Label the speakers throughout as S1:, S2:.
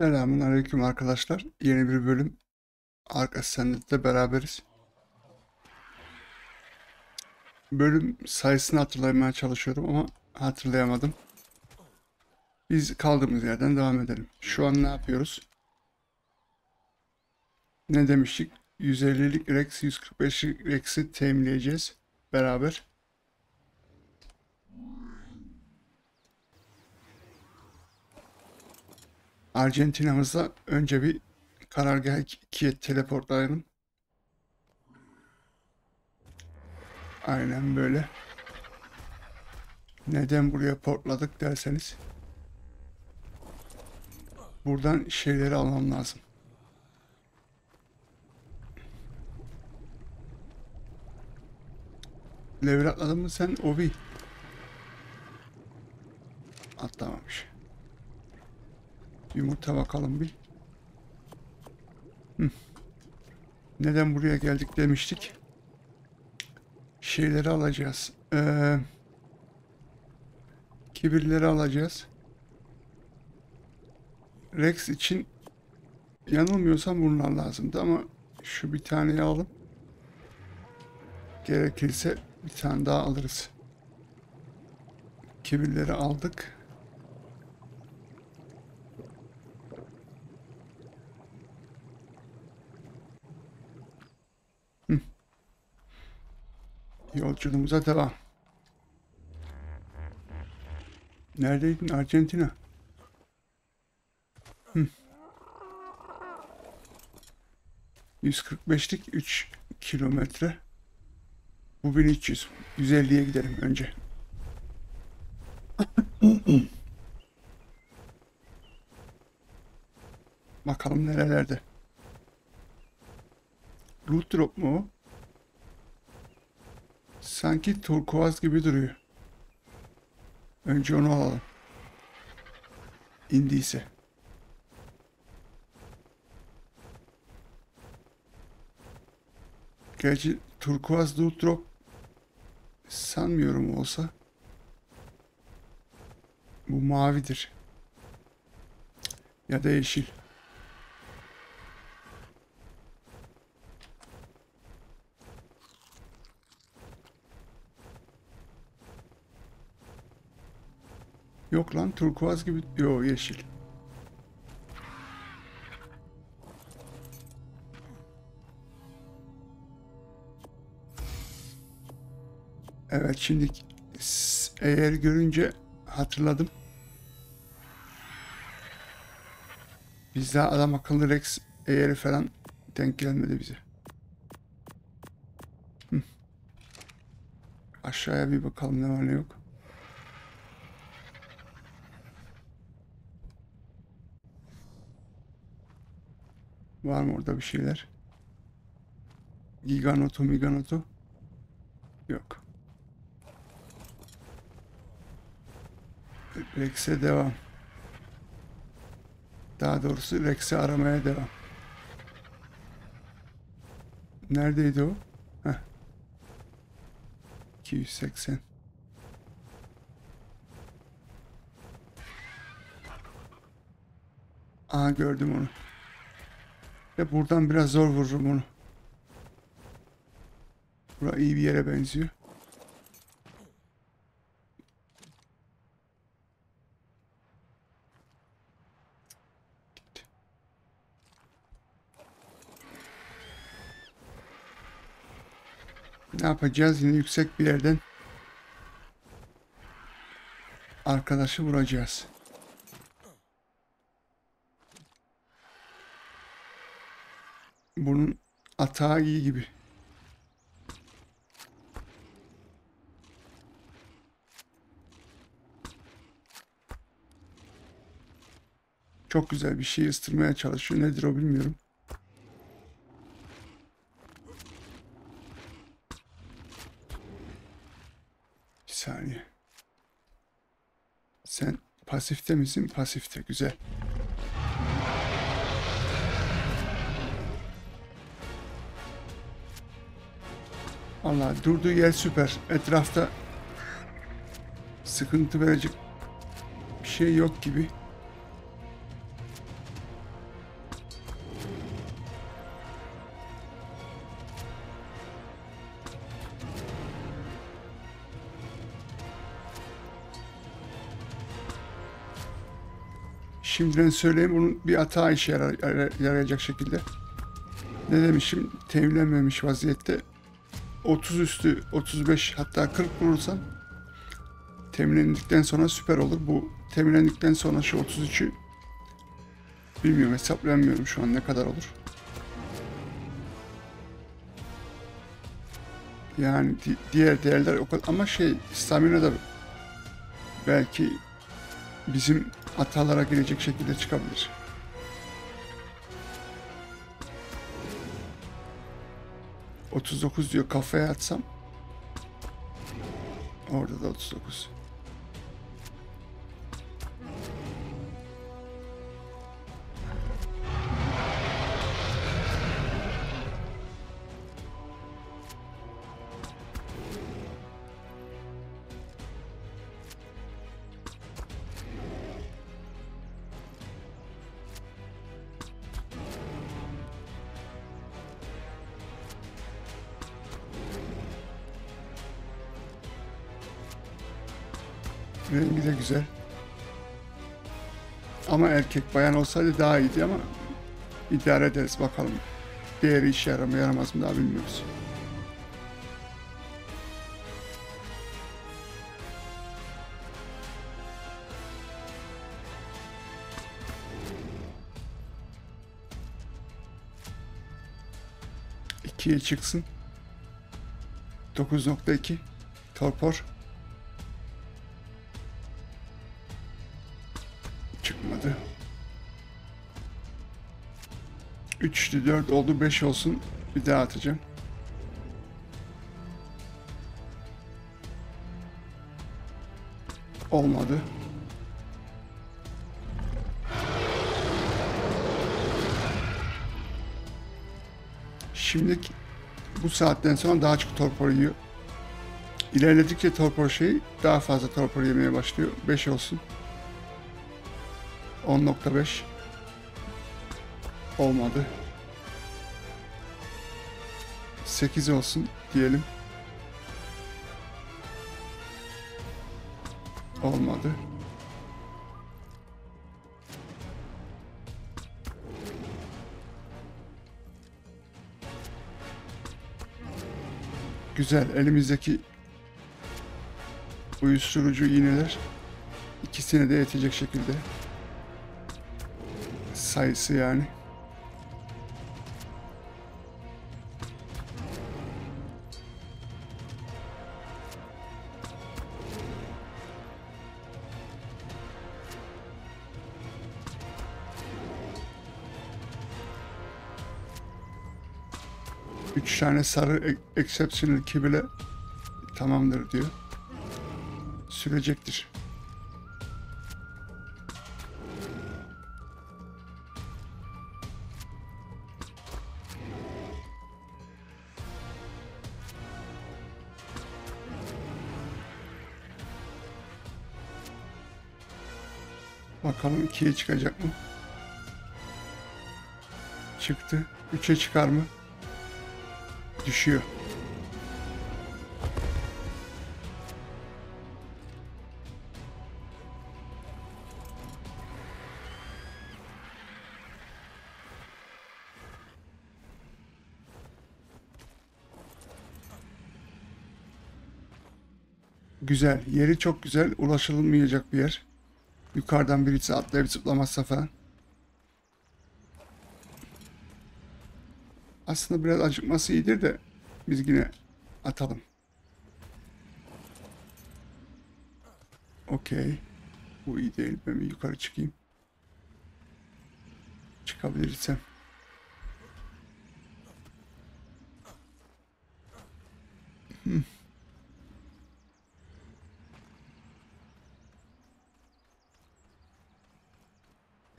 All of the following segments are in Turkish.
S1: Selamun aleyküm arkadaşlar. Yeni bir bölüm Arka Sendet'te beraberiz. Bölüm sayısını hatırlamaya çalışıyorum ama hatırlayamadım. Biz kaldığımız yerden devam edelim. Şu an ne yapıyoruz? Ne demiştik? 150'lik Rex, 145'lik Rex'i teminleyeceğiz beraber. Arjantina'mızda önce bir karargah 2'ye teleportlayalım. Aynen böyle. Neden buraya portladık derseniz. Buradan şeyleri almam lazım. Level atladın mı sen Ovi? Atlamamış. Yumurta bakalım bir. Hı. Neden buraya geldik demiştik. Şeyleri alacağız. Ee, kibirleri alacağız. Rex için yanılmıyorsam bunlar lazımdı ama şu bir taneyi alalım. Gerekirse bir tane daha alırız. Kibirleri aldık. Yolculuğumuza devam. Neredeydin? Arjantina. Hı. 145'lik 3 kilometre. Bu 1300. 150'ye gidelim önce. Bakalım nerelerde. Loot drop mu o? Sanki turkuaz gibi duruyor. Önce onu alalım. İndiyse. Gerçi turkuaz loot drop sanmıyorum olsa. Bu mavidir. Ya da yeşil. Yok lan turkuaz gibi. Yok yeşil. Evet şimdi eğer görünce hatırladım. Biz daha adam akıllı Rex eğeri falan denk gelmedi bize. Hı. Aşağıya bir bakalım ne var ne yok. Var mı orada bir şeyler? Giganoto, Miganoto. Yok. Rex'e devam. Daha doğrusu Rex'i aramaya devam. Neredeydi o? Heh. 280. Aa gördüm onu. Ve buradan biraz zor vururum onu. Bura iyi bir yere benziyor. Ne yapacağız? Yine yüksek bir yerden arkadaşı vuracağız. Bunun atağı iyi gibi. Çok güzel bir şey ıstırmaya çalışıyor. Nedir o bilmiyorum. Bir saniye. Sen pasifte misin? Pasifte. Güzel. Allah durduğu yer süper. Etrafta sıkıntı verecek bir şey yok gibi. Şimdiden söyleyeyim bunun bir hata işe yarayacak şekilde. Ne demişim? Tevlenmemiş vaziyette 30 üstü 35 hatta 40 bulursan temizlendikten sonra süper olur. Bu temizlendikten sonra şu 33'ü bilmiyorum hesaplayamıyorum şu an ne kadar olur. Yani di- diğer değerler o kadar ama şey stamina da belki bizim hatalara girecek şekilde çıkabilir. Otuz dokuz diyor kafaya atsam. Orada da 39. erkek bayan olsaydı daha iyiydi ama idare ederiz bakalım. Değeri işe yarar mı yaramaz mı daha bilmiyoruz. İkiye çıksın. 9.2 torpor. 3'tü 4 oldu 5 olsun. Bir daha atacağım. Olmadı. Şimdi bu saatten sonra daha çok torpor yiyor. İlerledikçe torpor şeyi daha fazla torpor yemeye başlıyor. 5 olsun. 10.5 olmadı. 8 olsun diyelim. Olmadı. Güzel. Elimizdeki uyuşturucu iğneler ikisine de yetecek şekilde sayısı yani. Üç tane sarı e- exceptional kibile tamamdır diyor. Sürecektir. Bakalım ikiye çıkacak mı? Çıktı. Üçe çıkar mı? Düşüyor. Güzel. Yeri çok güzel. Ulaşılmayacak bir yer. Yukarıdan birisi atlayıp zıplamazsa falan. Aslında biraz acıkması iyidir de biz yine atalım. Okey. Bu iyi değil. Ben bir yukarı çıkayım. Çıkabilirsem.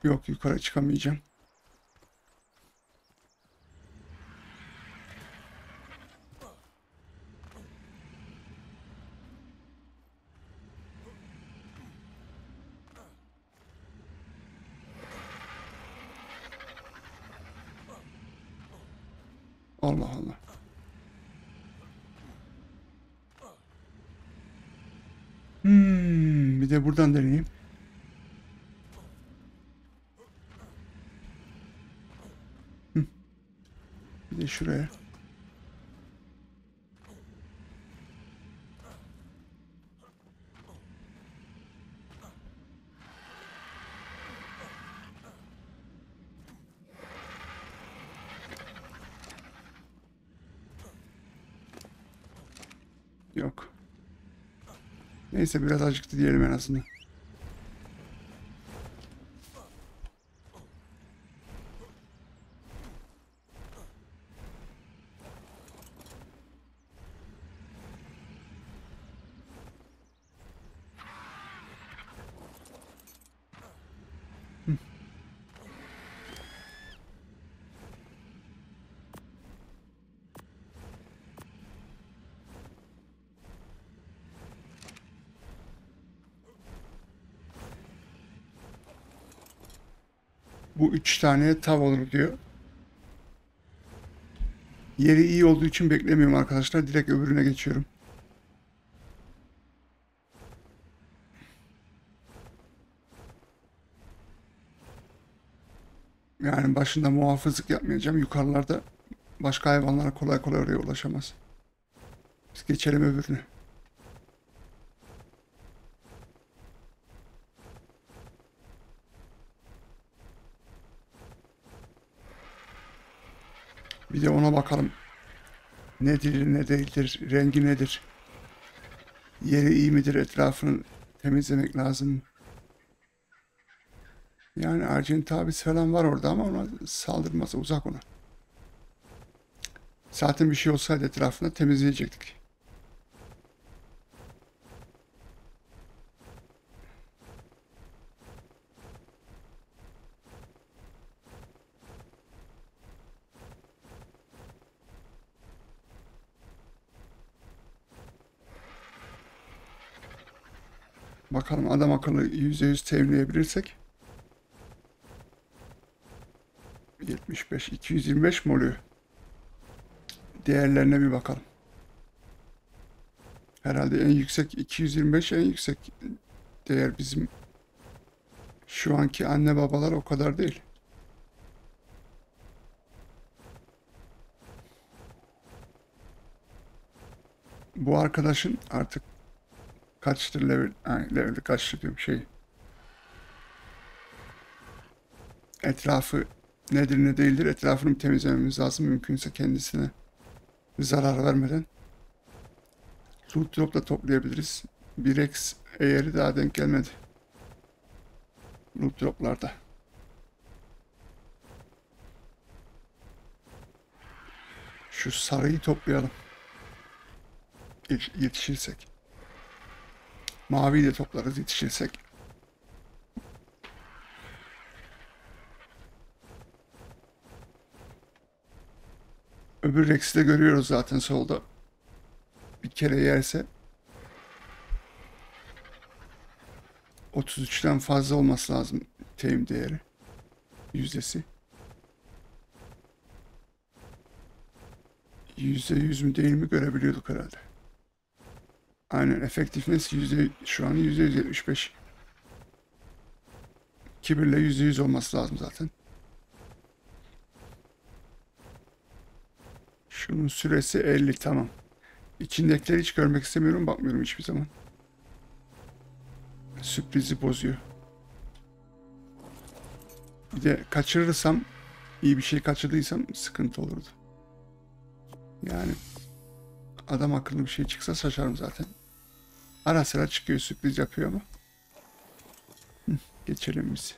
S1: Yok yukarı çıkamayacağım. de buradan deneyeyim. Hı. Bir de şuraya. Neyse biraz acıktı diyelim en azından. Üç tane tav olur diyor. Yeri iyi olduğu için beklemiyorum arkadaşlar. Direkt öbürüne geçiyorum. Yani başında muhafızlık yapmayacağım. Yukarılarda başka hayvanlar kolay kolay oraya ulaşamaz. Biz geçelim öbürüne. Bir de ona bakalım. Nedir, ne değildir, rengi nedir? Yeri iyi midir, etrafını temizlemek lazım. Yani Argentavis falan var orada ama ona saldırmaz, uzak ona. Zaten bir şey olsaydı etrafında temizleyecektik. Bakalım adam akıllı %100 teminleyebilirsek. 75, 225 mi? Değerlerine bir bakalım. Herhalde en yüksek 225 en yüksek değer bizim şu anki anne babalar o kadar değil. Bu arkadaşın artık kaçtır level, yani level kaçtır diyorum şey. Etrafı nedir ne değildir etrafını temizlememiz lazım mümkünse kendisine zarar vermeden. Loot drop da toplayabiliriz. 1x eğeri daha denk gelmedi. Loot droplarda. Şu sarıyı toplayalım. Yet- Yetişirsek. Maviyi de toplarız yetişirsek. Öbür Rex'i de görüyoruz zaten solda. Bir kere yerse 33'ten fazla olması lazım team değeri. Yüzdesi. Yüzde yüz mü değil mi görebiliyorduk herhalde. Aynen effectiveness yüzde şu an yüzde yüz yetmiş beş. Kibirle yüzde yüz olması lazım zaten. Şunun süresi 50 tamam. İçindekileri hiç görmek istemiyorum. Bakmıyorum hiçbir zaman. Sürprizi bozuyor. Bir de kaçırırsam iyi bir şey kaçırdıysam sıkıntı olurdu. Yani adam akıllı bir şey çıksa şaşarım zaten. Ara sıra çıkıyor sürpriz yapıyor ama. Geçelim biz.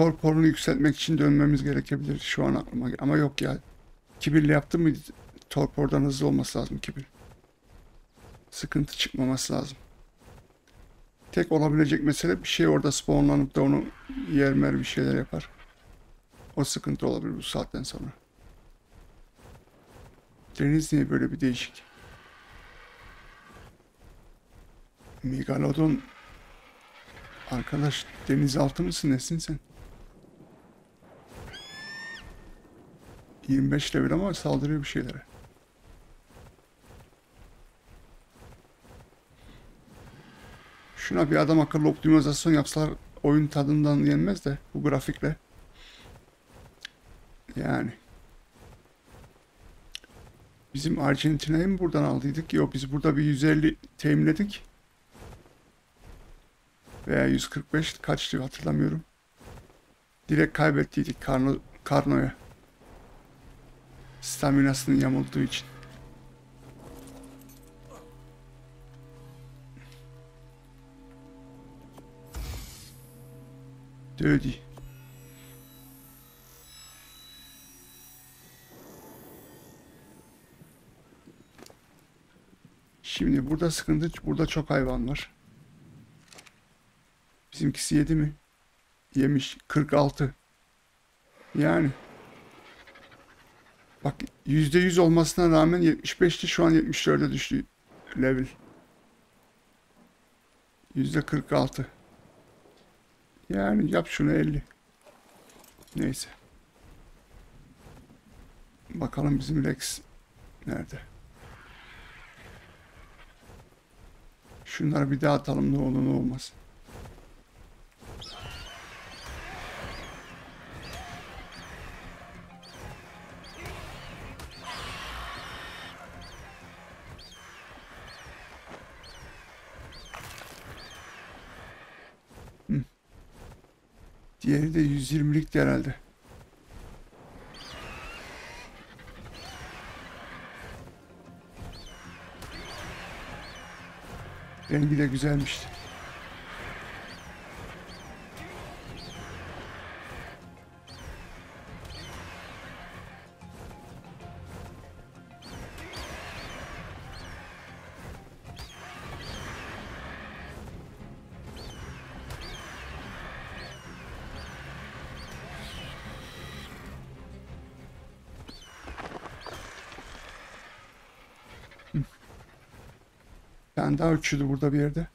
S1: Torporunu yükseltmek için dönmemiz gerekebilir şu an aklıma Ama yok ya. Kibirle yaptım mı torpordan hızlı olması lazım kibir. Sıkıntı çıkmaması lazım. Tek olabilecek mesele bir şey orada spawnlanıp da onu yer mer bir şeyler yapar. O sıkıntı olabilir bu saatten sonra. Deniz niye böyle bir değişik? Megalodon Arkadaş denizaltı mısın nesin sen? 25 level ama saldırıyor bir şeylere. Şuna bir adam akıllı optimizasyon yapsalar oyun tadından yenmez de bu grafikle. Yani. Bizim Arjantina'yı mı buradan aldıydık? Yok biz burada bir 150 teminledik. Veya 145 kaçtı hatırlamıyorum. Direkt kaybettiydik Karno, Karno'ya. Staminasının yamulduğu için. Dödi. Şimdi burada sıkıntı, burada çok hayvan var. Bizimkisi yedi mi? Yemiş 46. Yani. Bak %100 olmasına rağmen 75'ti şu an 74'e düştü level. %46. Yani yap şunu 50. Neyse. Bakalım bizim Rex nerede? Şunları bir daha atalım ne olur ne olmaz. Diğeri de 120'likti herhalde. Rengi de güzelmişti. Daha uçuyordu burada bir yerde.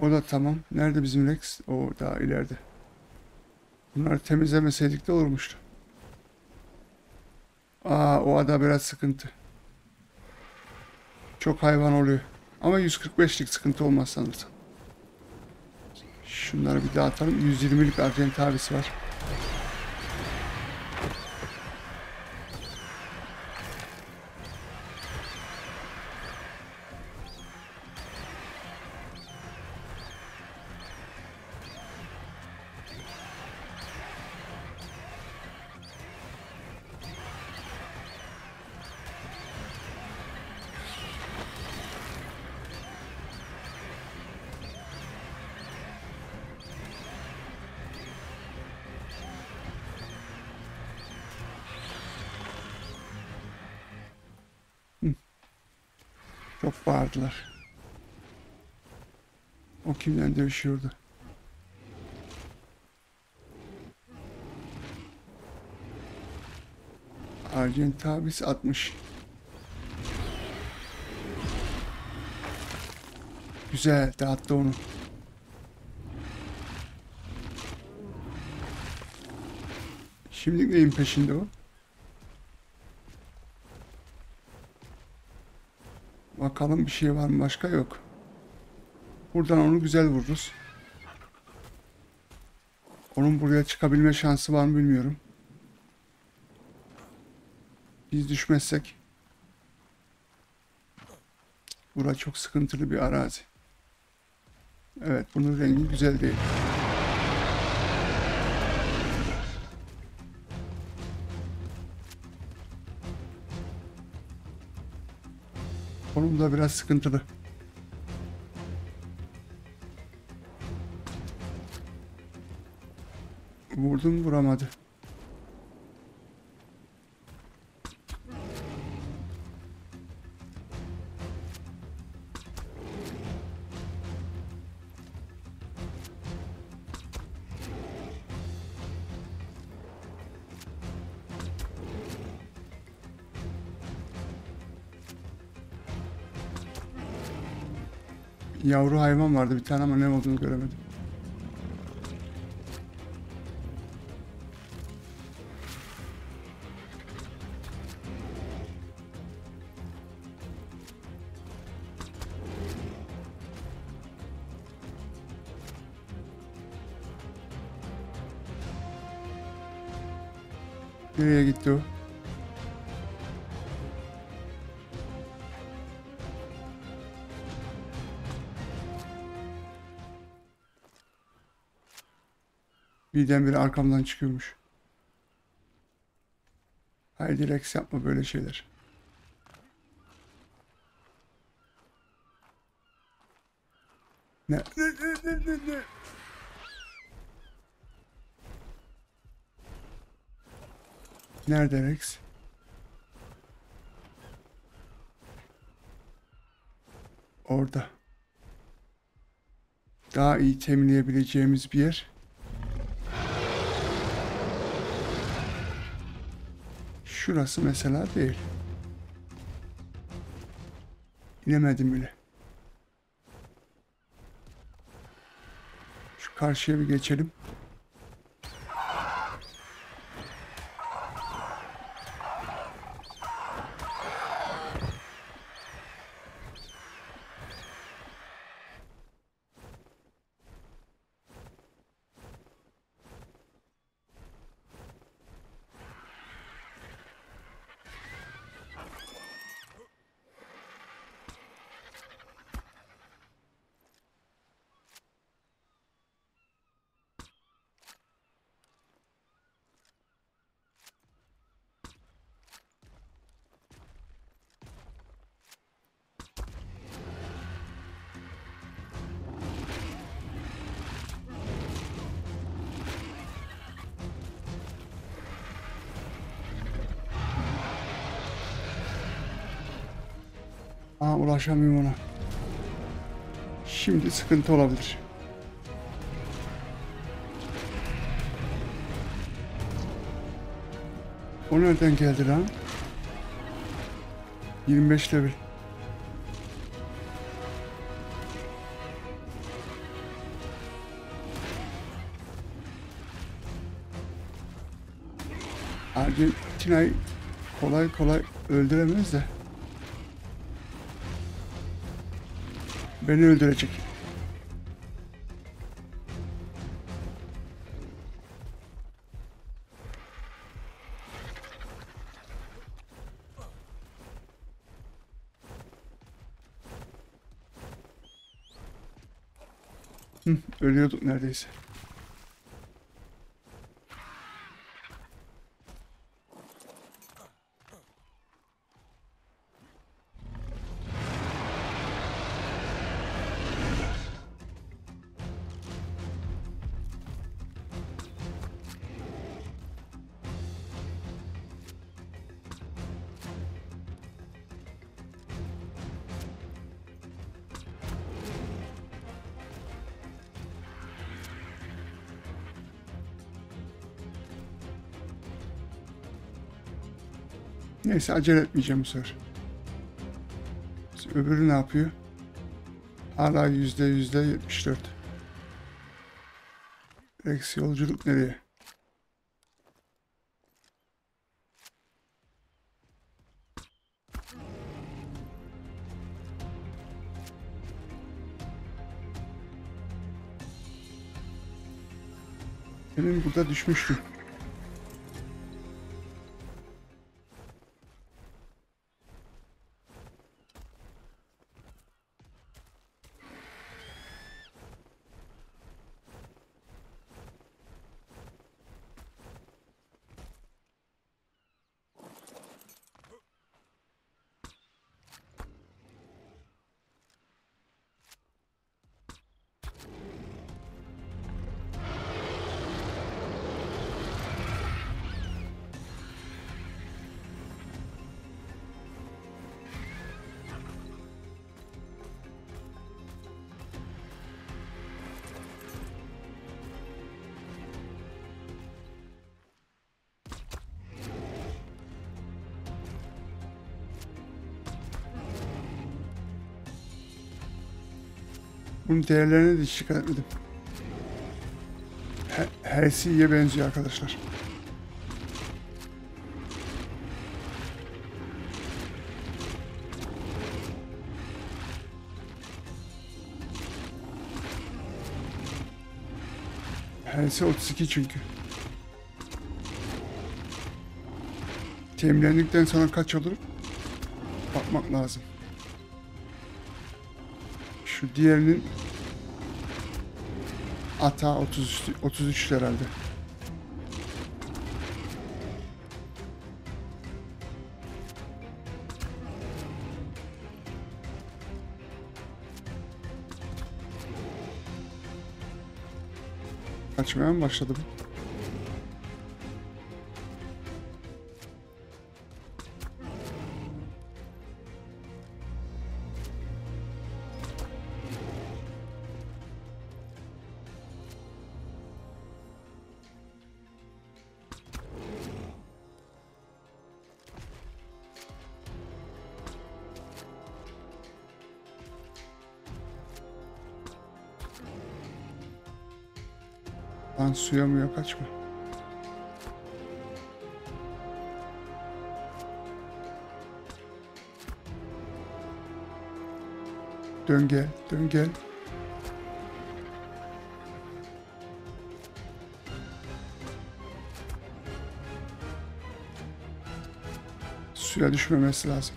S1: O da tamam. Nerede bizim Rex? O daha ileride. Bunları temizlemeseydik de olurmuştu. Aa o ada biraz sıkıntı. Çok hayvan oluyor. Ama 145'lik sıkıntı olmaz sanırsam. Şunları bir daha atalım. 120'lik Argent abisi var. Çok bağırdılar. O kimden dövüşüyordu? Argent abisi 60. Güzel dağıttı onu. Şimdi neyin peşinde o? Bakalım bir şey var mı başka yok. Buradan onu güzel vururuz. Onun buraya çıkabilme şansı var mı bilmiyorum. Biz düşmezsek. Bura çok sıkıntılı bir arazi. Evet bunun rengi güzel değil. Konum da biraz sıkıntılı. Vurdum vuramadı. Yavru hayvan vardı bir tane ama ne olduğunu göremedim. Nereye gitti o? Birdenbire arkamdan çıkıyormuş. Haydi Rex yapma böyle şeyler. Ne? Ne? Ne? Ne? Ne? ne? Nerede Rex? Orada. Daha iyi temizleyebileceğimiz bir yer. Şurası mesela değil. İnemedim bile. Şu karşıya bir geçelim. Ulaşamıyorum ona. Şimdi sıkıntı olabilir. O nereden geldi lan? 25 level. Arjantina'yı kolay kolay öldüremez de. Beni öldürecek. Hı, ölüyorduk neredeyse. Neyse acele etmeyeceğim bu sefer. Öbürü ne yapıyor? Hala yüzde yüzde yetmiş dört. Rex yolculuk nereye? Benim burada düşmüştüm. Bunun değerlerine de dikkat etmedim. He- Helsi'ye benziyor arkadaşlar. Helsi 32 çünkü. Temizlendikten sonra kaç olur? Bakmak lazım. Şu diğerinin ata 33 33 herhalde. Kaçmaya mı başladı Lan suya mı kaçma. Dön gel, dön gel. Suya düşmemesi lazım.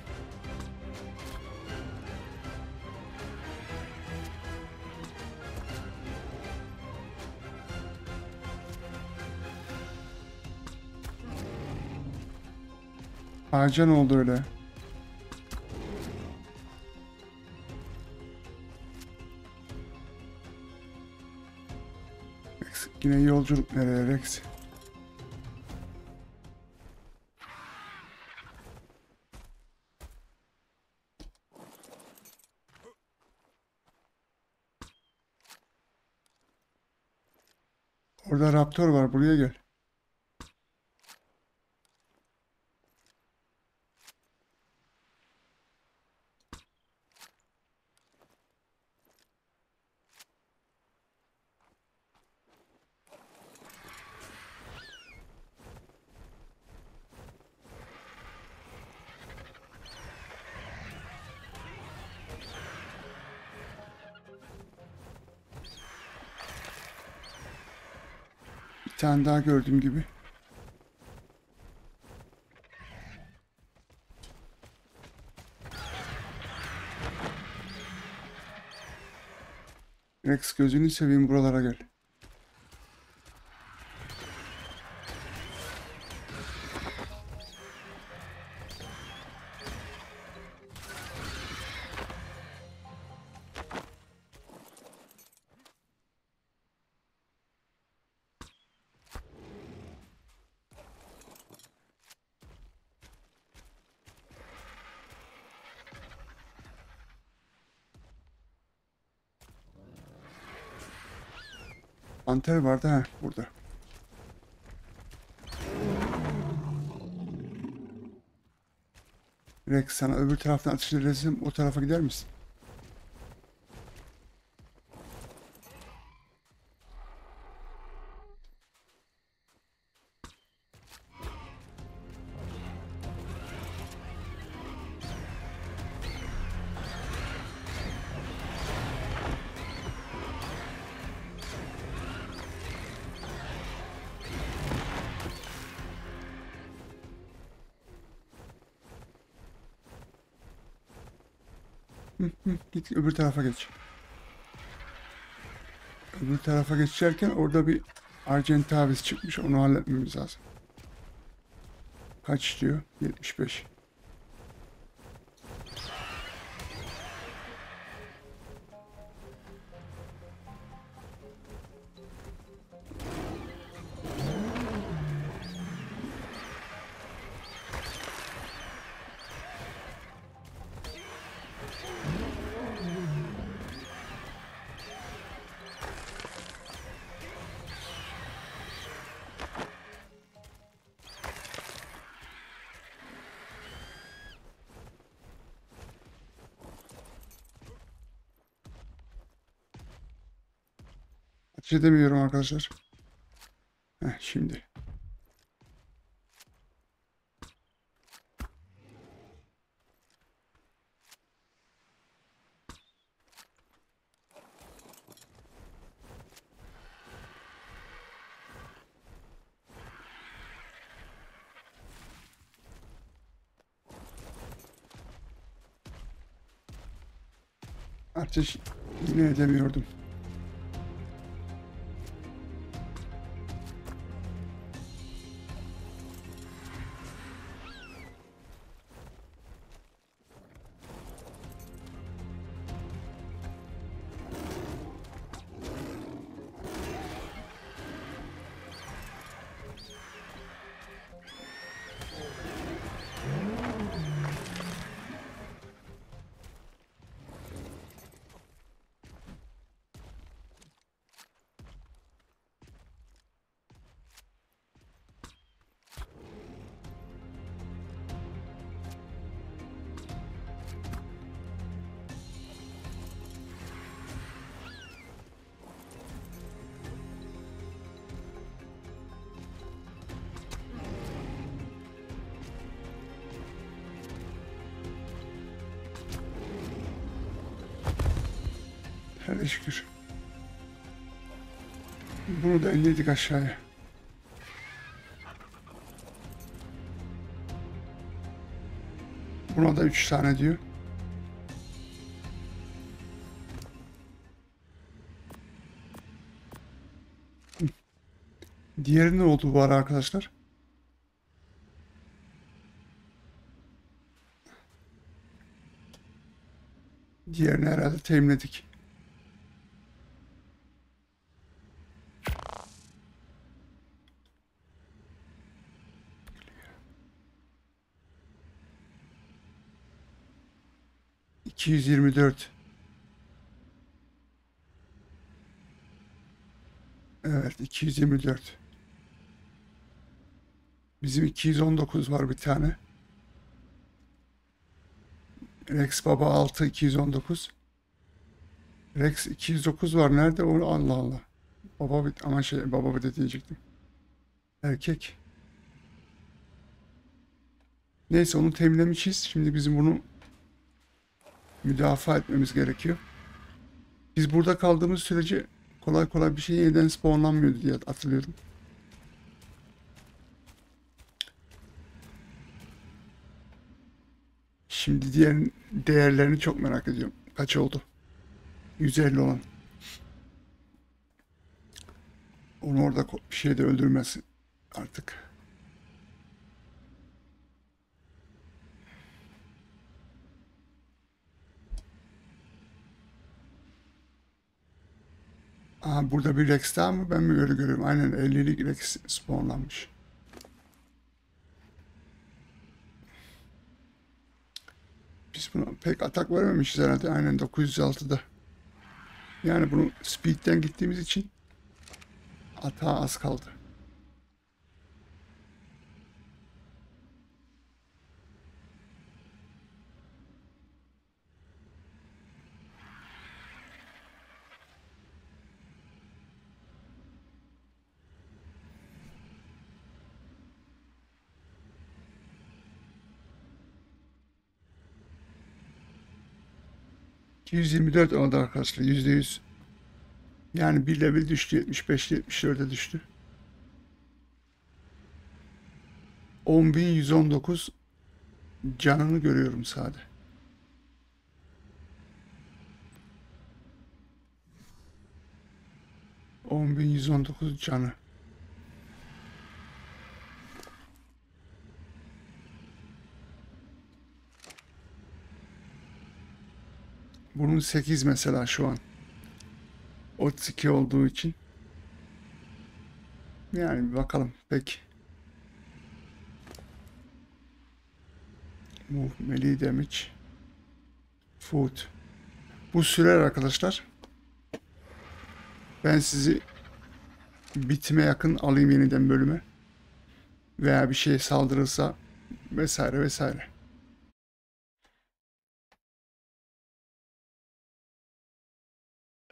S1: Ağaca ne oldu öyle? Rex, yine yolculuk nereye Rex? Orada raptor var buraya gel. Daha gördüğüm gibi. Rex gözünü seveyim buralara gel. Panter vardı ha burada. Rex sana öbür taraftan atış edersem o tarafa gider misin? Git öbür tarafa geç. Öbür tarafa geçerken orada bir Argentavis çıkmış. Onu halletmemiz lazım. Kaç diyor? 75. Ateş edemiyorum arkadaşlar. Heh, şimdi. Ateş yine edemiyordum. Bunu da indirdik aşağıya. Buna da üç tane diyor. Diğeri ne oldu bu ara arkadaşlar? Diğerini herhalde teminledik. İki yüz yirmi dört. Evet, iki yüz yirmi dört. Bizim iki yüz on dokuz var bir tane. Rex Baba 6 219. Rex 209 var. Nerede o? Allah Allah. Baba bir ama şey baba bir de diyecektim. Erkek. Neyse onu teminlemişiz. Şimdi bizim bunu müdafaa etmemiz gerekiyor. Biz burada kaldığımız sürece kolay kolay bir şey yeniden spawnlanmıyordu diye hatırlıyorum. Şimdi diğer değerlerini çok merak ediyorum. Kaç oldu? 150 olan. Onu orada bir şey de öldürmesin artık. Aha, burada bir Rex daha mı? Ben mi öyle görüyorum? Aynen 50'lik Rex spawnlanmış. Biz buna pek atak verememişiz herhalde. Aynen 906'da. Yani bunu speed'den gittiğimiz için atağa az kaldı. ...224 oldu arkadaşlar. %100. Yani bir level düştü. 75 74'e düştü. 10.119 canını görüyorum sadece. On bin yüz on dokuz canı. Bunun 8 mesela şu an. 32 olduğu için. Yani bir bakalım. Peki. Move melee damage. Food. Bu sürer arkadaşlar. Ben sizi bitime yakın alayım yeniden bölüme. Veya bir şey saldırırsa vesaire vesaire.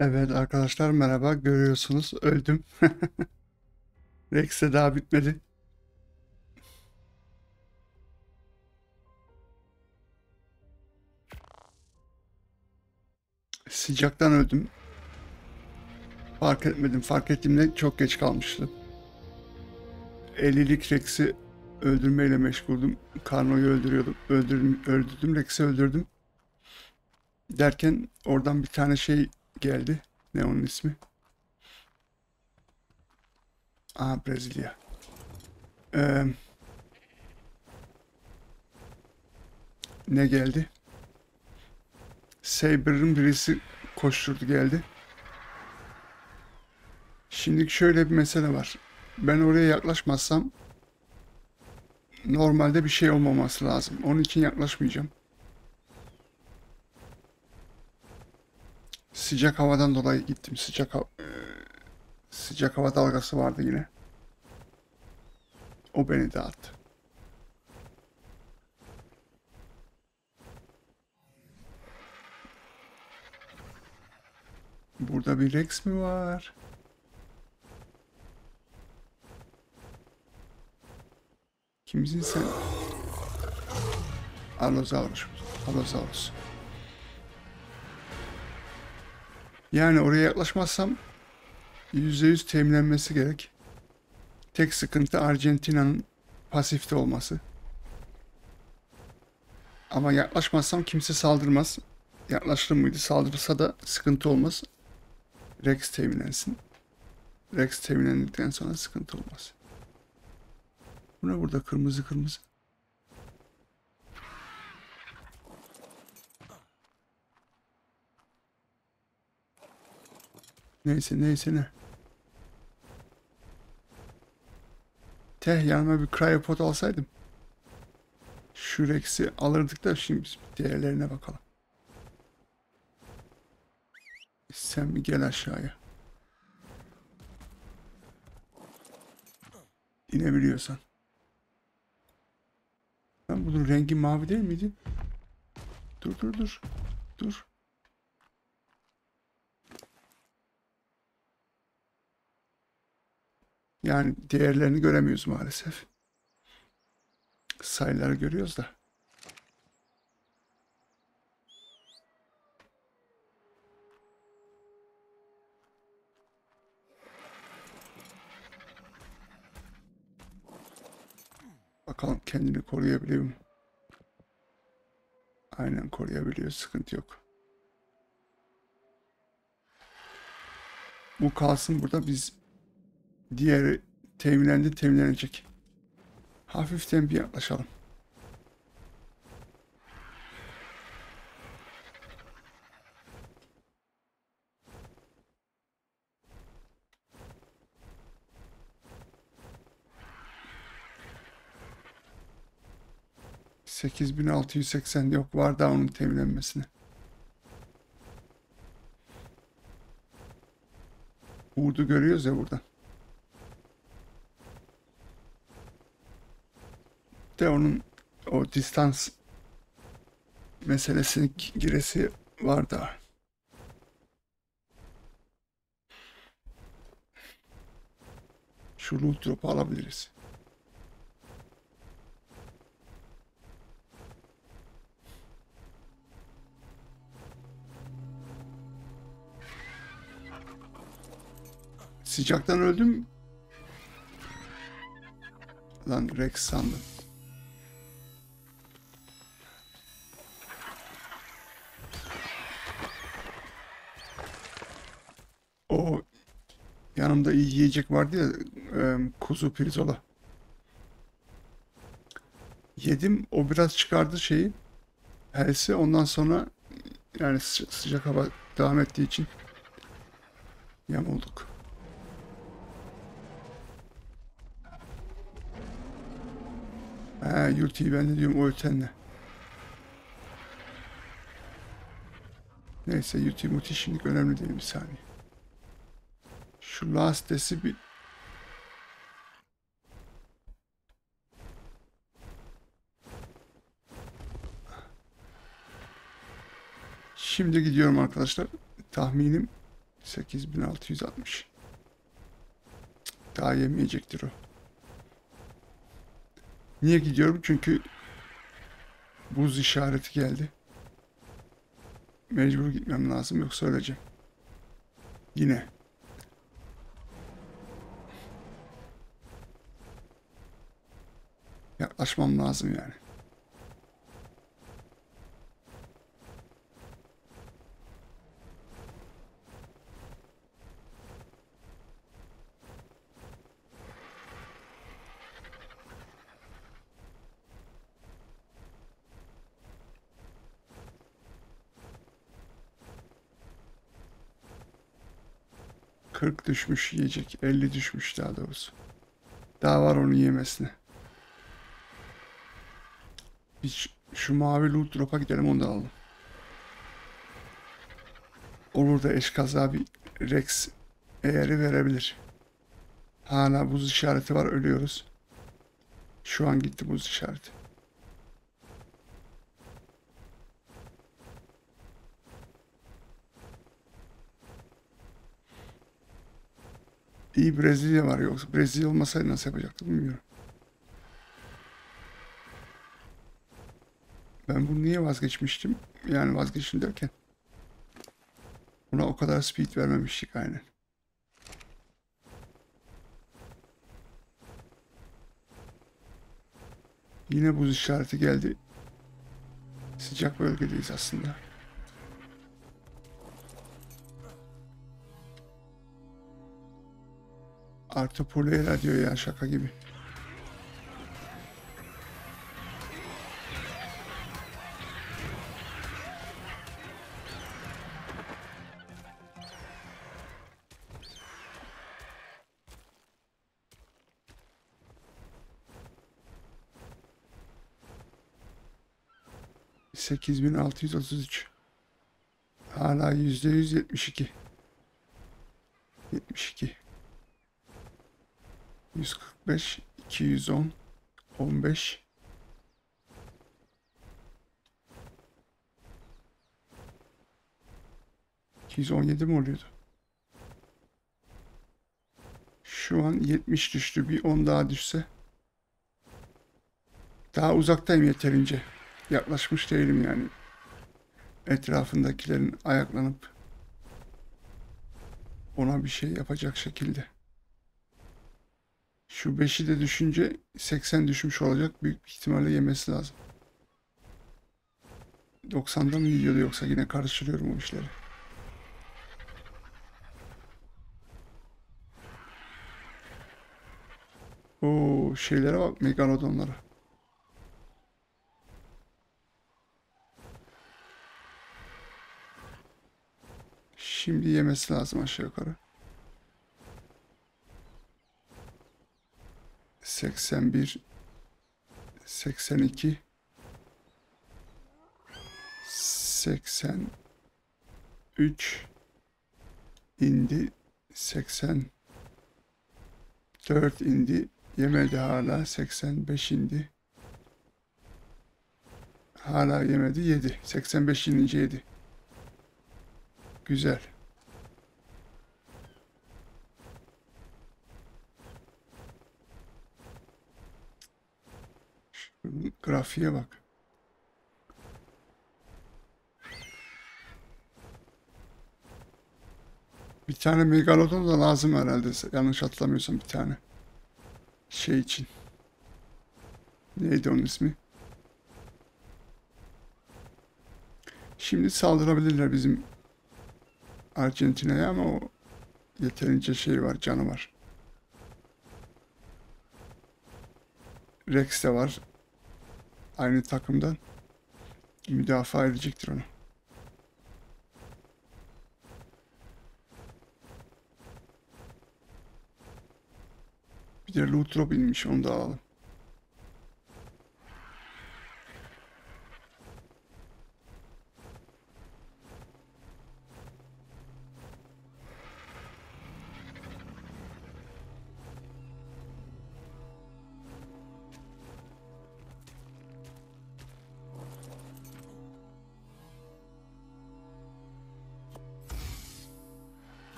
S1: Evet arkadaşlar merhaba görüyorsunuz öldüm. Rex'e daha bitmedi. Sıcaktan öldüm. Fark etmedim. Fark ettiğimde çok geç kalmıştım. 50'lik Rex'i öldürmeyle meşguldüm. Karno'yu öldürüyordum. Öldürdüm, öldürdüm. Rex'i öldürdüm. Derken oradan bir tane şey geldi. Ne onun ismi? Aa Brezilya. Ee, ne geldi? Saber'ın birisi koşturdu geldi. Şimdi şöyle bir mesele var. Ben oraya yaklaşmazsam normalde bir şey olmaması lazım. Onun için yaklaşmayacağım. Sıcak havadan dolayı gittim. Sıcak hava, e, sıcak hava dalgası vardı yine. O beni dağıttı. Burada bir Rex mi var? Kimsin sen? Allosaurus. Allosaurus. Yani oraya yaklaşmazsam %100 teminlenmesi gerek. Tek sıkıntı Arjantina'nın pasifte olması. Ama yaklaşmazsam kimse saldırmaz. Yaklaşır mıydı saldırırsa da sıkıntı olmaz. Rex teminlensin. Rex teminlendikten sonra sıkıntı olmaz. Bu ne burada kırmızı kırmızı? Neyse neyse ne. Teh yanıma bir cryopod alsaydım. Şu Rex'i alırdık da şimdi biz değerlerine bakalım. Sen bir gel aşağıya. İnebiliyorsan. Ben bunun rengi mavi değil miydi? Dur dur dur. Dur. Yani değerlerini göremiyoruz maalesef. Sayıları görüyoruz da. Bakalım kendini koruyabiliyor mu? Aynen koruyabiliyor. Sıkıntı yok. Bu kalsın burada. Biz diğeri teminlendi teminlenecek. Hafiften bir yaklaşalım. Sekiz bin altı yüz seksen yok var daha onun teminlenmesine. Uğur'du görüyoruz ya buradan. De onun o distans meselesinin giresi var da. Şu loot drop'u alabiliriz. Sıcaktan öldüm. Lan Rex sandım. Yanımda iyi yiyecek vardı ya e, kuzu pirzola. Yedim o biraz çıkardı şeyi. Helse ondan sonra yani sıcak, sıcak hava devam ettiği için yamulduk. Ha, yurtiyi ben de diyorum o ötenle. Neyse yurti muti şimdi önemli değil bir saniye. Şu lastesi bir Şimdi gidiyorum arkadaşlar. Tahminim 8660. Daha yemeyecektir o. Niye gidiyorum? Çünkü buz işareti geldi. Mecbur gitmem lazım yoksa öleceğim. Yine. Yaklaşmam lazım yani. Kırk düşmüş yiyecek. 50 düşmüş daha doğrusu. Daha var onu yemesine. Biz şu- mavi loot drop'a gidelim onu da alalım. Olur da eşkaza bir Rex eğeri verebilir. Hala buz işareti var ölüyoruz. Şu an gitti buz işareti. İyi Brezilya var yoksa Brezilya olmasaydı nasıl yapacaktı bilmiyorum. Ben bunu niye vazgeçmiştim? Yani vazgeçtim derken. Buna o kadar speed vermemiştik aynen. Yine buz işareti geldi. Sıcak bölgedeyiz aslında. Artı Polera diyor ya şaka gibi. Sekiz bin altı yüz otuz üç. Hala yüzde yüz yetmiş iki. Yetmiş iki. 145, 210, 15. ...217 mi oluyordu? Şu an 70 düştü. Bir 10 daha düşse... Daha uzaktayım yeterince. Yaklaşmış değilim yani. Etrafındakilerin ayaklanıp... ...ona bir şey yapacak şekilde. Şu 5'i de düşünce 80 düşmüş olacak. Büyük bir ihtimalle yemesi lazım. 90'da mı yiyordu yoksa yine karıştırıyorum o işleri. O şeylere bak megalodonlara. Şimdi yemesi lazım aşağı yukarı. 81 82 83 indi 84 indi yemedi hala 85 indi. Hala yemedi 7 85 inince 7 güzel Grafiğe bak. Bir tane megalodon da lazım herhalde. Yanlış hatırlamıyorsam bir tane. Şey için. Neydi onun ismi? Şimdi saldırabilirler bizim Arjantin'e ama o yeterince şey var, canı var. Rex de var. Aynı takımdan. Müdafaa edecektir onu. Bir de loot drop inmiş onu da alalım.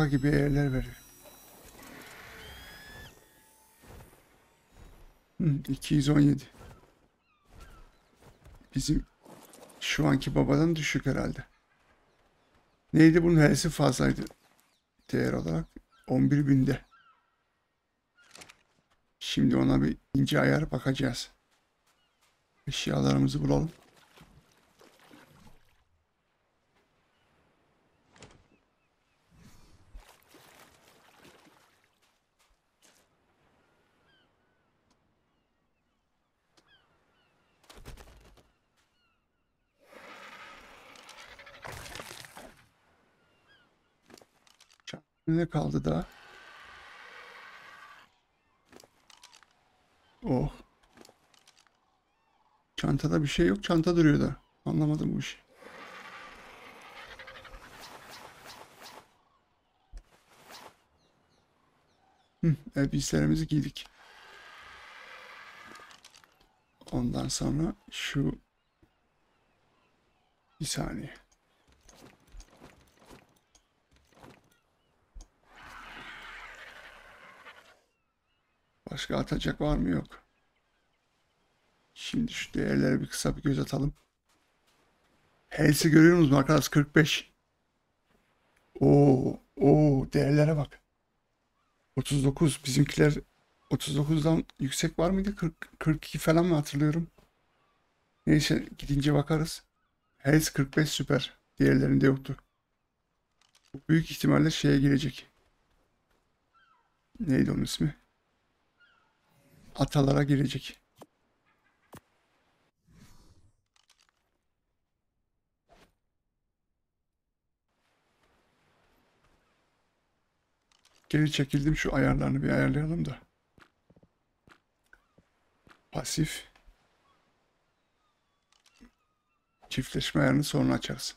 S1: Şaka gibi yerler veriyor. Hı, 217. Bizim şu anki babadan düşük herhalde. Neydi bunun H'si fazlaydı. Değer olarak 11 binde. Şimdi ona bir ince ayar bakacağız. Eşyalarımızı bulalım. Ne kaldı daha? Oh. Çantada bir şey yok. Çanta duruyor da. Anlamadım bu işi. Hı, elbiselerimizi giydik. Ondan sonra şu bir saniye. Başka atacak var mı yok. Şimdi şu değerlere bir kısa bir göz atalım. Hells'i görüyor musunuz arkadaş 45. Oo, oo değerlere bak. 39 bizimkiler 39'dan yüksek var mıydı? 40 42 falan mı hatırlıyorum? Neyse gidince bakarız. Hells 45 süper. Diğerlerinde yoktu. Büyük ihtimalle şeye girecek. Neydi onun ismi? Atalara girecek. Geri çekildim şu ayarlarını bir ayarlayalım da. Pasif. Çiftleşme ayarını sonra açarız.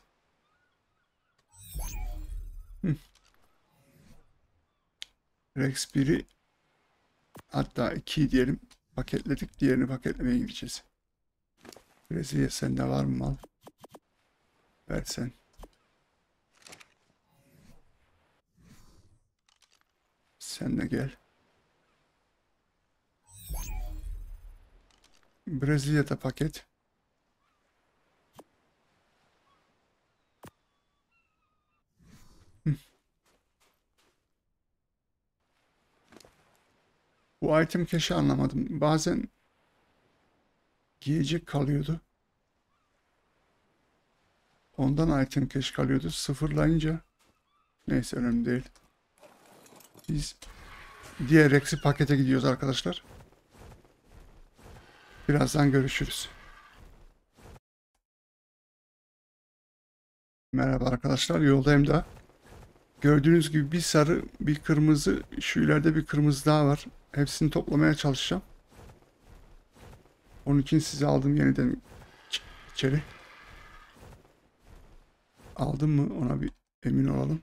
S1: Rex 1'i hatta 2'yi diyelim paketledik. Diğerini paketlemeye gideceğiz. Brezilya sende var mı mal? Versen. Sen de gel. Brezilya'da paket. Bu item cache'i anlamadım. Bazen giyecek kalıyordu. Ondan item cache kalıyordu. Sıfırlayınca neyse önemli değil. Biz diğer Rex'i pakete gidiyoruz arkadaşlar. Birazdan görüşürüz. Merhaba arkadaşlar. Yoldayım da. Gördüğünüz gibi bir sarı, bir kırmızı, şu ileride bir kırmızı daha var. Hepsini toplamaya çalışacağım. Onun için size aldım yeniden içeri. Aldım mı ona bir emin olalım.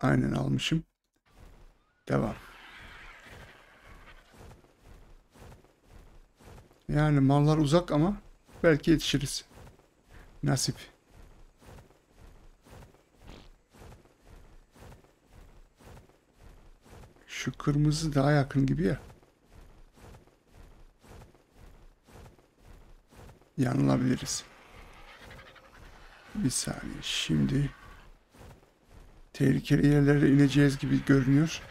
S1: Aynen almışım. Devam. Yani mallar uzak ama belki yetişiriz. Nasip. Şu kırmızı daha yakın gibi ya. Yanılabiliriz. Bir saniye. Şimdi tehlikeli yerlere ineceğiz gibi görünüyor.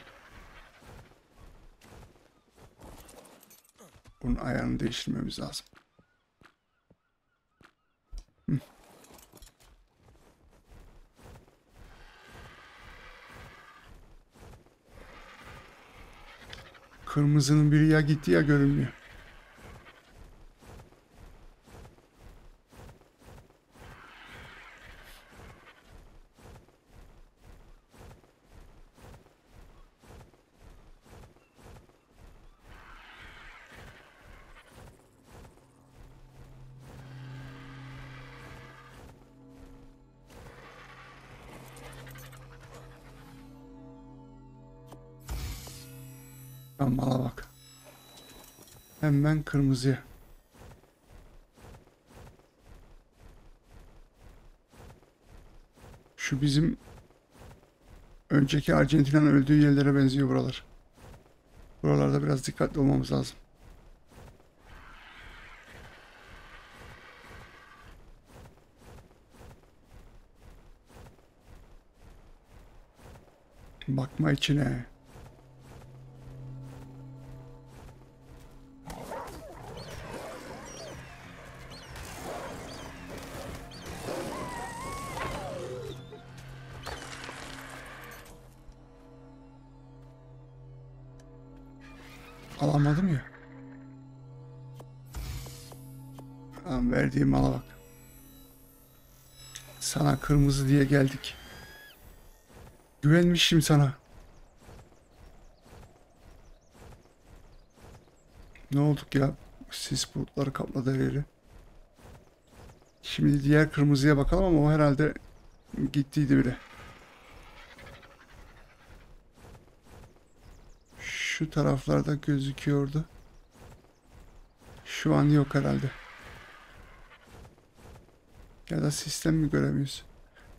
S1: Bunun ayarını değiştirmemiz lazım. Kırmızının biri ya gitti ya görünmüyor. Lan mala bak. Hemen kırmızıya. Şu bizim önceki Arjantina'nın öldüğü yerlere benziyor buralar. Buralarda biraz dikkatli olmamız lazım. Bakma içine. Verdiğim mala bak. Sana kırmızı diye geldik. Güvenmişim sana. Ne olduk ya? Sis bulutları kapladı her. Şimdi diğer kırmızıya bakalım ama o herhalde gittiydi bile. Şu taraflarda gözüküyordu. Şu an yok herhalde. Ya da sistem mi göremiyoruz?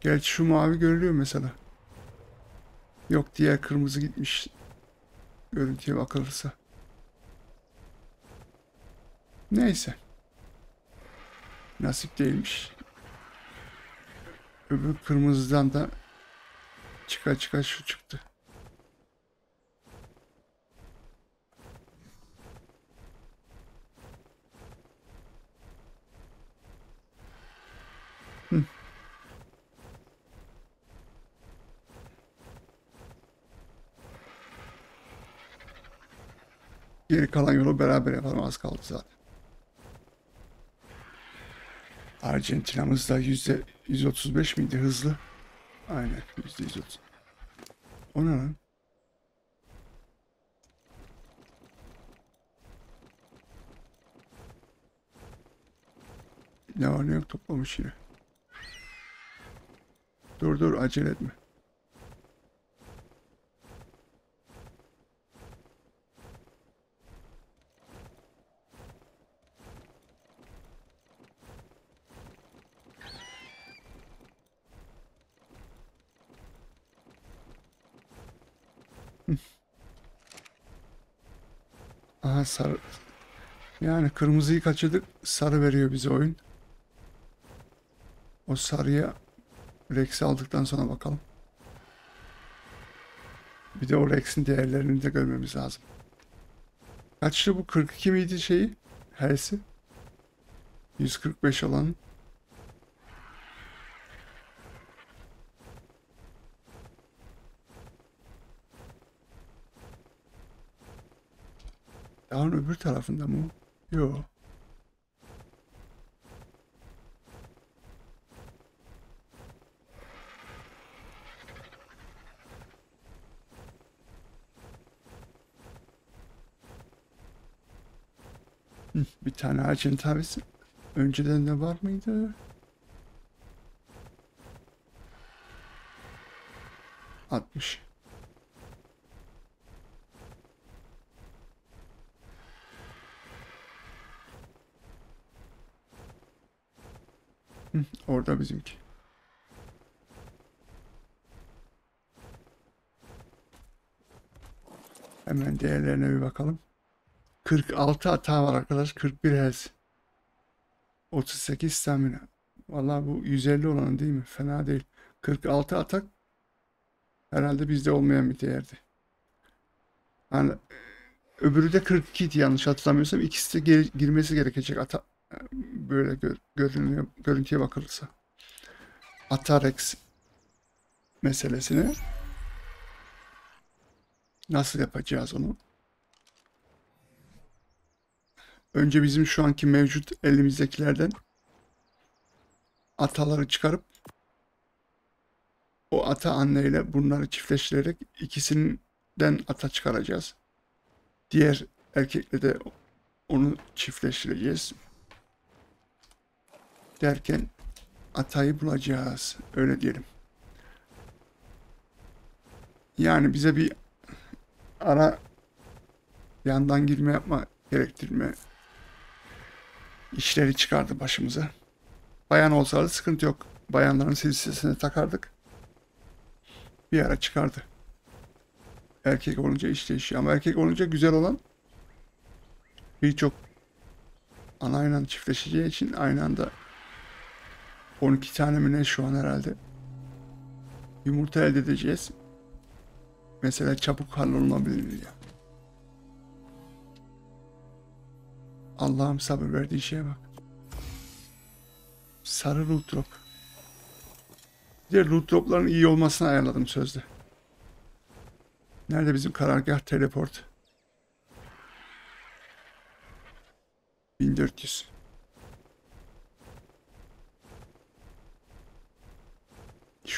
S1: Gerçi şu mavi görülüyor mesela. Yok diğer kırmızı gitmiş. Görüntüye bakılırsa. Neyse. Nasip değilmiş. Öbür kırmızıdan da çıka çıka şu çıktı. Geri kalan yolu beraber yapalım az kaldı zaten. Arjantina'mız da yüzde 135 miydi hızlı? Aynen yüzde 130. O ne lan? Ne var ne yok toplamış yine. Dur dur acele etme. Aha sarı. Yani kırmızıyı kaçırdık. Sarı veriyor bize oyun. O sarıya Rex'i aldıktan sonra bakalım. Bir de o Rex'in değerlerini de görmemiz lazım. Kaçtı bu? 42 miydi şeyi? Hersi. 145 olan. Dağın öbür tarafında mı? Yok. Bir tane ağacın tanesi. Önceden de var mıydı? Altmış. Orada bizimki. Hemen değerlerine bir bakalım. 46 hata var arkadaş. 41 Hz. 38 stamina. Vallahi bu 150 olan değil mi? Fena değil. 46 atak herhalde bizde olmayan bir değerdi. Yani e, öbürü de 42 idi yanlış hatırlamıyorsam. İkisi de gir- girmesi gerekecek ata böyle gör, görünüyor, görüntüye bakılırsa. Atarex meselesini nasıl yapacağız onu? Önce bizim şu anki mevcut elimizdekilerden ataları çıkarıp o ata anneyle bunları çiftleştirerek ikisinden ata çıkaracağız. Diğer erkekle de onu çiftleştireceğiz. Derken atayı bulacağız. Öyle diyelim. Yani bize bir ara yandan girme yapma gerektirme işleri çıkardı başımıza. Bayan olsaydı sıkıntı yok. Bayanların silsilesine takardık. Bir ara çıkardı. Erkek olunca iş değişiyor. Ama erkek olunca güzel olan birçok anayla çiftleşeceği için aynı anda 12 tane mi ne şu an herhalde yumurta elde edeceğiz. Mesela çabuk hallolunabilir ya. Allah'ım sabır verdiği şeye bak. Sarı loot drop. Diğer loot dropların iyi olmasını ayarladım sözde. Nerede bizim karargah teleport? 1400.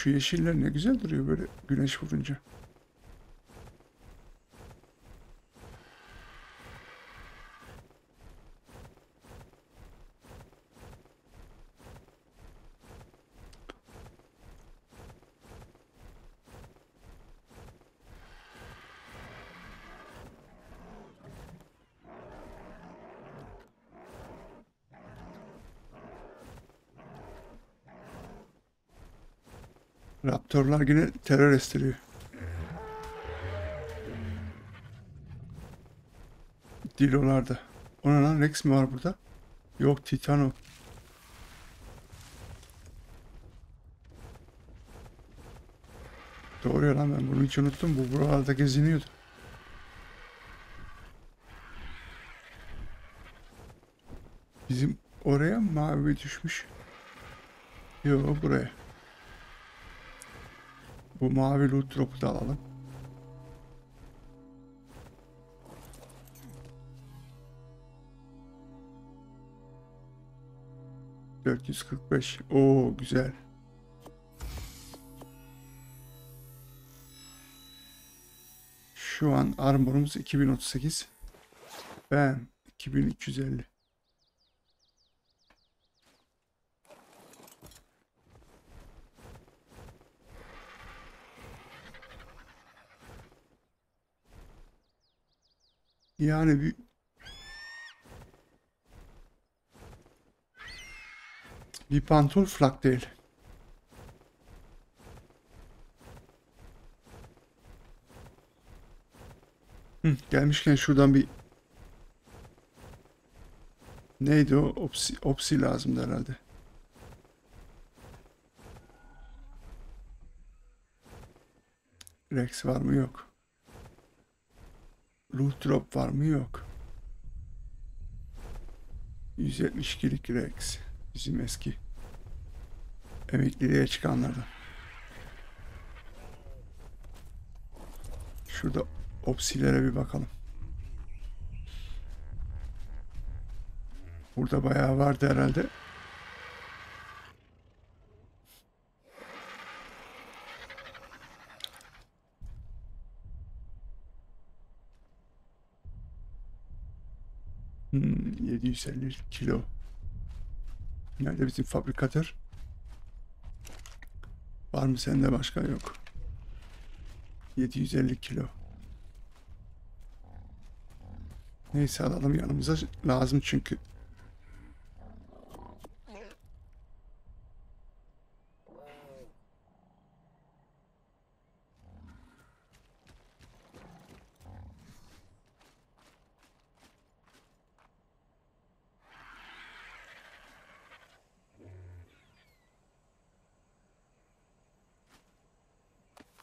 S1: Şu yeşiller ne güzel duruyor böyle güneş vurunca. Raptorlar yine terör estiriyor. Dilolarda. O ne lan Rex mi var burada? Yok Titano. Doğru ya lan ben bunu hiç unuttum. Bu buralarda geziniyordu. Bizim oraya mavi düşmüş? Yok buraya. Bu mavi loot drop'u da alalım. ...445. Oo güzel. Şu an armorumuz 2038. Ben 2350. Yani bir bir pantol flak değil. Hı, gelmişken şuradan bir neydi o? Opsi, opsi lazımdı herhalde. Rex var mı? Yok. Loot drop var mı? Yok. 172'lik Rex. Bizim eski emekliliğe çıkanlardan. Şurada opsilere bir bakalım. Burada bayağı vardı herhalde. Hmm, 750 kilo. Nerede bizim fabrikatör? Var mı sende başka yok. 750 kilo. Neyse alalım yanımıza lazım çünkü.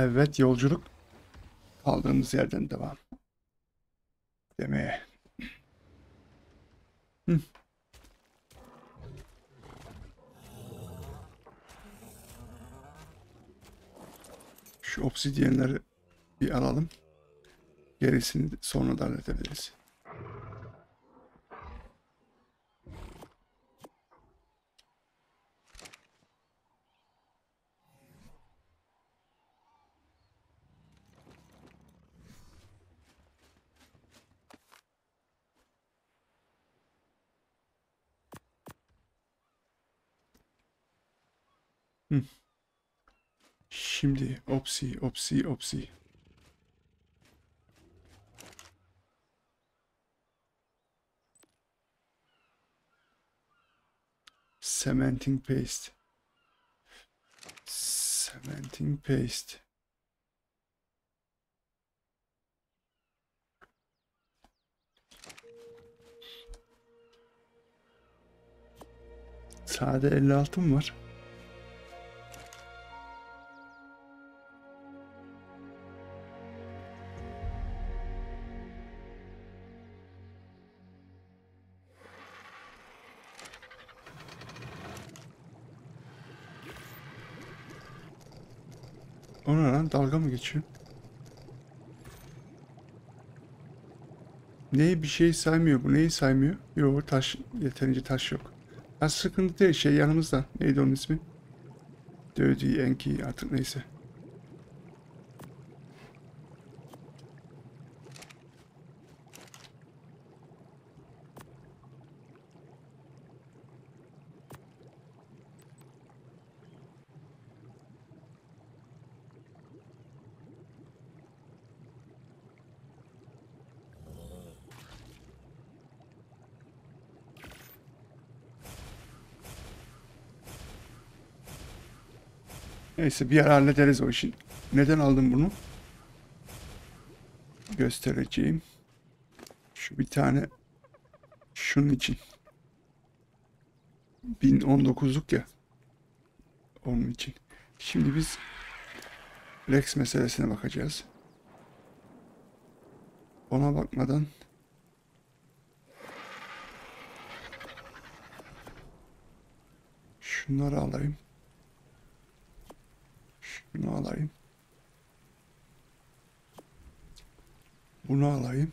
S1: Evet yolculuk kaldığımız yerden devam. Demeye. Şu obsidyenleri bir alalım. Gerisini sonra da halledebiliriz. Şimdi opsi opsi opsi. Cementing paste. Cementing paste. Sade 56 mı var? Dalga mı geçiyor? Neyi bir şey saymıyor bu? Neyi saymıyor? Yok taş yeterince taş yok. Ha sıkıntı değil şey yanımızda. Neydi onun ismi? Dödü, Enki artık neyse. Neyse bir ara hallederiz o işin. Neden aldım bunu? Göstereceğim. Şu bir tane şunun için. 1019'luk ya. Onun için. Şimdi biz Rex meselesine bakacağız. Ona bakmadan şunları alayım. Şunu alayım. Bunu alayım.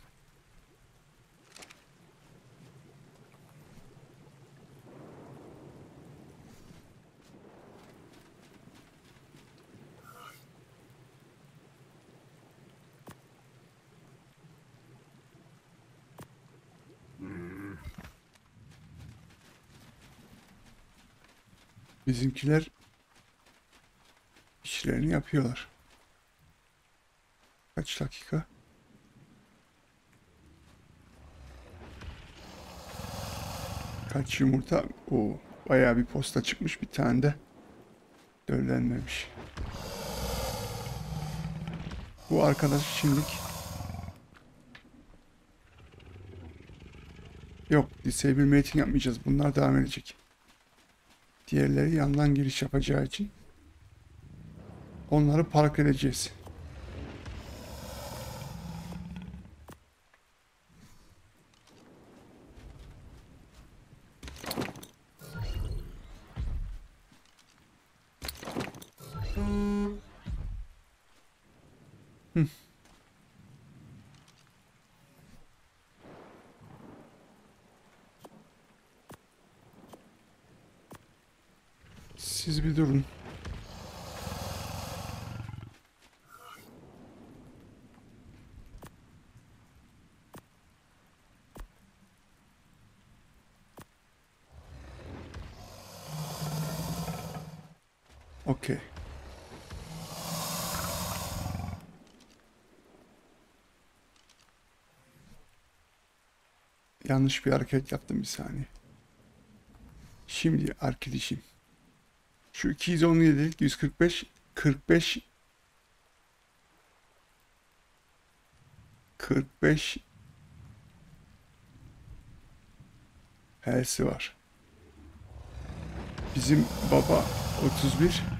S1: Bizimkiler işlerini yapıyorlar. Kaç dakika? Kaç yumurta? O bayağı bir posta çıkmış bir tane de döllenmemiş. Bu arkadaş şimdilik Yok, disable mating yapmayacağız. Bunlar devam edecek. Diğerleri yandan giriş yapacağı için Onları park edeceğiz. Hı. Siz bir durun. Okey. Yanlış bir hareket yaptım bir saniye. Şimdi arkadaşım. Şu 217, 145, 45 45 H'si var. Bizim baba 31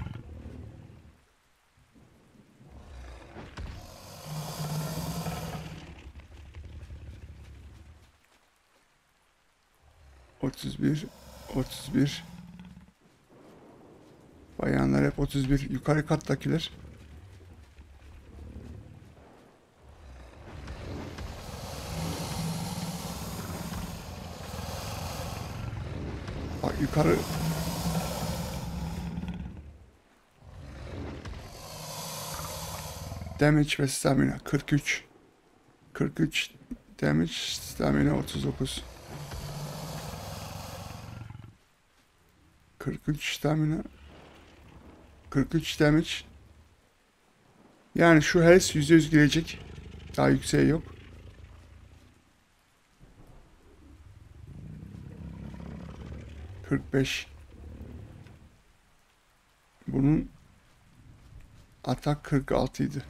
S1: 31 31 Bayanlar hep 31 yukarı kattakiler. Bak yukarı. Damage ve stamina 43 43 damage stamina 39 43 stamina 43 damage. Yani şu health %100 girecek. Daha yükseği yok. Kırk beş. Bunun atak 46 idi.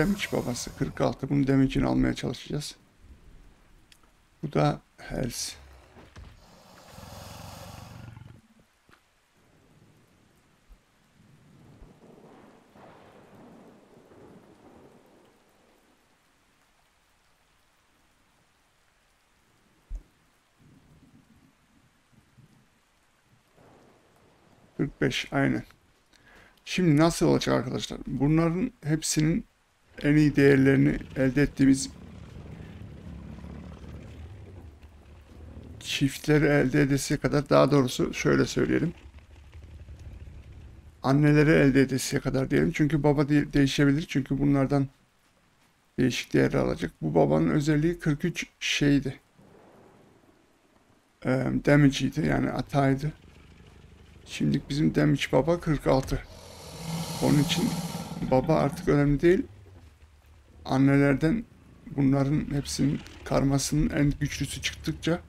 S1: Damage babası 46. Bunun damage'ini almaya çalışacağız. Bu da health. Beş aynen. Şimdi nasıl olacak arkadaşlar? Bunların hepsinin en iyi değerlerini elde ettiğimiz çiftleri elde edesiye kadar daha doğrusu şöyle söyleyelim. Anneleri elde edesiye kadar diyelim. Çünkü baba de- değişebilir. Çünkü bunlardan değişik değerler alacak. Bu babanın özelliği 43 şeydi. Ee, damage'iydi yani ataydı. Şimdi bizim damage baba 46. Onun için baba artık önemli değil. Annelerden bunların hepsinin karmasının en güçlüsü çıktıkça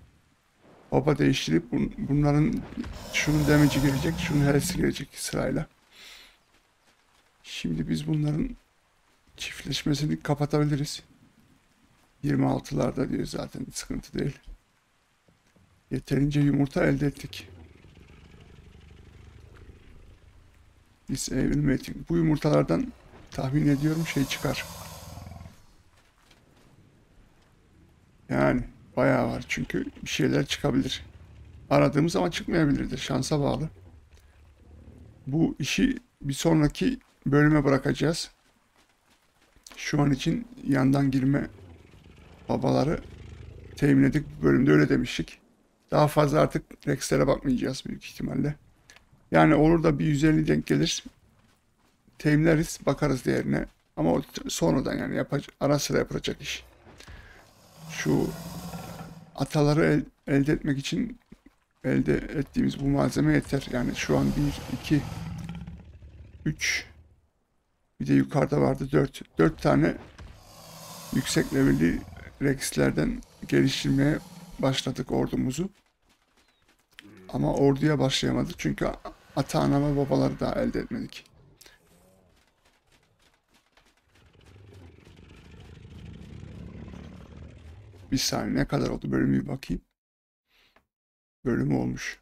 S1: baba değiştirip bun- bunların şunun damage'i gelecek, şunun health'i gelecek sırayla. Şimdi biz bunların çiftleşmesini kapatabiliriz. 26'larda diyor zaten sıkıntı değil. Yeterince yumurta elde ettik. Disable mating. Bu yumurtalardan tahmin ediyorum şey çıkar. Yani bayağı var çünkü bir şeyler çıkabilir. Aradığımız ama çıkmayabilirdir. Şansa bağlı. Bu işi bir sonraki bölüme bırakacağız. Şu an için yandan girme babaları temin edip bölümde öyle demiştik. Daha fazla artık Rex'lere bakmayacağız büyük ihtimalle. Yani olur da bir 150 denk gelir. Teminleriz, bakarız değerine. Ama sonradan yani yapacak, ara sıra yapılacak iş. Şu ataları el- elde etmek için elde ettiğimiz bu malzeme yeter. Yani şu an 1, 2, 3 bir de yukarıda vardı 4. 4 tane yüksek levelli Rex'lerden geliştirmeye başladık ordumuzu. Ama orduya başlayamadık çünkü ata ana ve babaları daha elde etmedik. Bir saniye ne kadar oldu bölümü bir bakayım. Bölümü olmuş.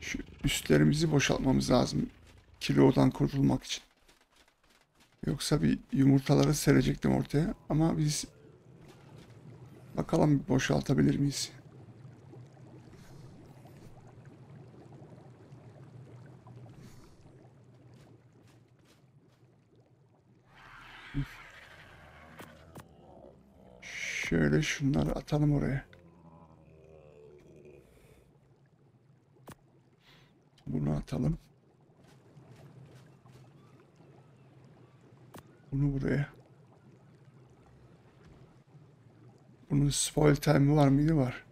S1: Şu üstlerimizi boşaltmamız lazım. Kilodan kurtulmak için. Yoksa bir yumurtaları serecektim ortaya ama biz bakalım boşaltabilir miyiz? Şöyle şunları atalım oraya. Bunu atalım. Bunu buraya. Bunun spoil time'ı var mıydı? Var.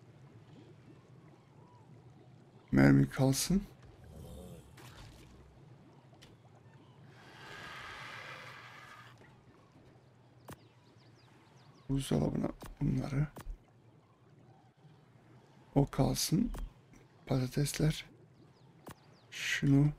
S1: Mermi kalsın. Buzdolabına bunları. O kalsın. Patatesler. Şunu.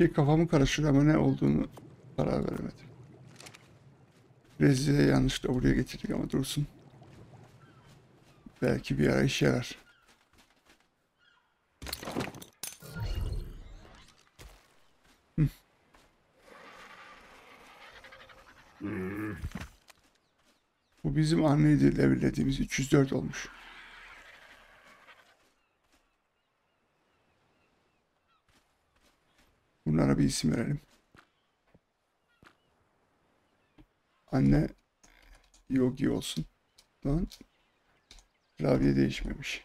S1: şey kafamı karıştırdı ama ne olduğunu karar veremedim. Rezide'yi yanlışlıkla buraya getirdik ama dursun. Belki bir ara işe yarar. Bu bizim anne diliyle bildiğimiz 304 olmuş. Bunlara bir isim verelim. Anne Yogi olsun. Lan klavye değişmemiş.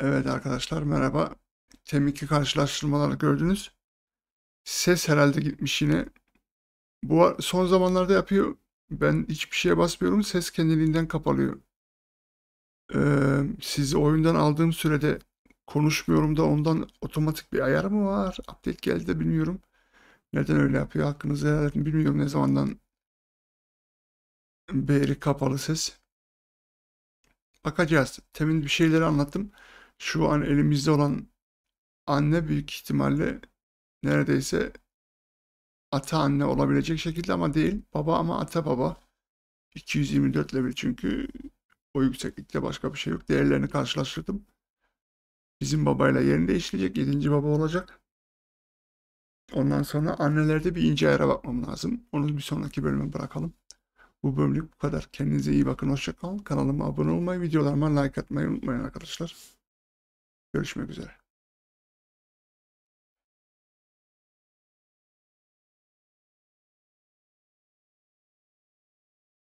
S1: Evet arkadaşlar merhaba. Teminki karşılaştırmaları gördünüz. Ses herhalde gitmiş yine. Bu son zamanlarda yapıyor. Ben hiçbir şeye basmıyorum. Ses kendiliğinden kapalıyor. Ee, sizi oyundan aldığım sürede konuşmuyorum da ondan otomatik bir ayar mı var? Update geldi de bilmiyorum. Neden öyle yapıyor? Hakkınızı helal. Bilmiyorum ne zamandan beri kapalı ses. Bakacağız. Temin bir şeyleri anlattım. Şu an elimizde olan anne büyük ihtimalle neredeyse ata anne olabilecek şekilde ama değil. Baba ama ata baba. 224 level çünkü o yükseklikte başka bir şey yok. Değerlerini karşılaştırdım. Bizim babayla yerinde işleyecek. 7. baba olacak. Ondan sonra annelerde bir ince ayara bakmam lazım. Onu bir sonraki bölüme bırakalım. Bu bölümlük bu kadar. Kendinize iyi bakın. Hoşça kalın. Kanalıma abone olmayı, videolarıma like atmayı unutmayın arkadaşlar. Görüşmek üzere.